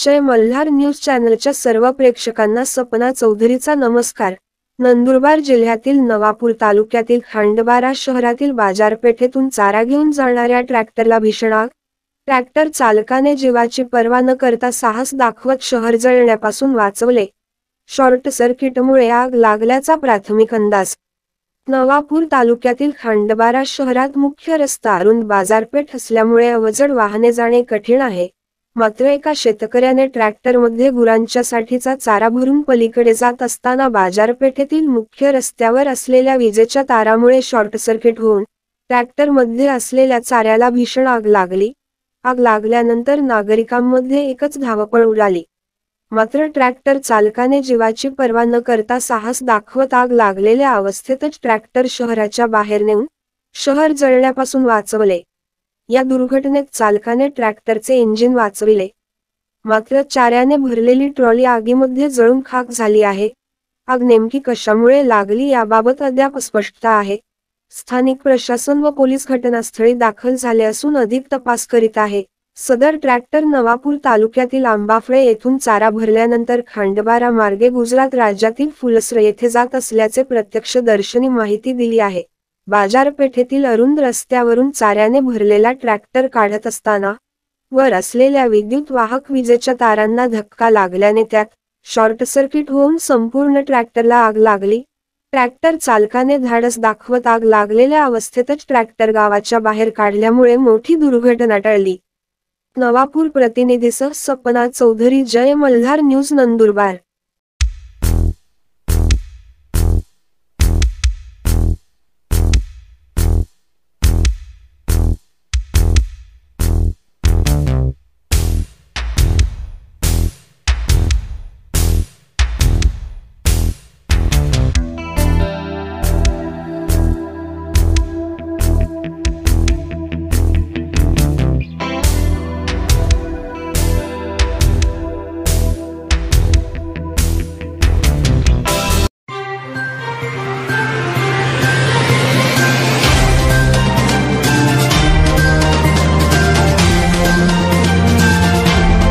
निश्चय मल्हार न्यूज चॅनलच्या सर्व प्रेक्षकांना सपना चौधरीचा नमस्कार. नंदुरबार जिल्ह्यातील नवापूर तालुक्यातील खांडबारा शहरातील बाजारपेठेतून चारा घेऊन जाणाऱ्या ट्रॅक्टरला भीषण आग. ट्रॅक्टर चालकाने जीवाची पर्वा न करता साहस दाखवत शहर जळण्यापासून वाचवले. शॉर्ट सर्किटमुळे आग लागल्याचा प्राथमिक अंदाज. नवापूर तालुक्यातील खांडबारा शहरात मुख्य रस्ता अरुंद बाजारपेठ असल्यामुळे अवजड वाहने जाणे कठीण आहे. मात्र एका शेतकऱ्याने ट्रॅक्टरमध्ये गुरांच्या साठीचा चारा भरून पलीकडे जात असताना बाजारपेठेतील मुख्य रस्त्यावर असलेल्या विजेच्या तारामुळे शॉर्ट सर्किट होऊन ट्रॅक्टरमध्ये असलेल्या चाऱ्याला भीषण आग लागली. आग लागल्यानंतर नागरिकांमध्ये एकच धावपळ उडाली. मात्र ट्रॅक्टर चालकाने जीवाची पर्वा न करता साहस दाखवत आग लागलेल्या अवस्थेतच ट्रॅक्टर शहराच्या बाहेर नेऊन शहर जळण्यापासून वाचवले. या दुर्घटनेत चालकाने ट्रॅक्टरचे इंजिन वाचविले. मात्र चाऱ्याने भरलेली ट्रॉली आगीमध्ये जळून खाक झाली आहे. आग नेमकी कशामुळे लागली याबाबत अद्याप स्पष्टता आहे. स्थानिक प्रशासन व पोलीस घटनास्थळी दाखल झाले असून अधिक तपास करीत आहे. सदर ट्रॅक्टर नवापूर तालुक्यातील आंबाफळे येथून चारा भरल्यानंतर खांडबारा मार्गे गुजरात राज्यातील फुलसर येथे जात असल्याचे प्रत्यक्षदर्शनी माहिती दिली आहे. बाजारपेठेतील अरुंद रस्त्यावरून चाऱ्याने भरलेला ट्रॅक्टर काढत असताना वर असलेल्या विद्युत वाहक विजेच्या तारांना धक्का लागल्याने त्यात शॉर्ट सर्किट होऊन संपूर्ण ट्रॅक्टरला आग लागली. ट्रॅक्टर चालकाने धाडस दाखवत आग लागलेल्या अवस्थेतच ट्रॅक्टर गावाच्या बाहेर काढल्यामुळे मोठी दुर्घटना टळली. नवापूर प्रतिनिधीसह सपना चौधरी जय मल्हार न्यूज नंदुरबार.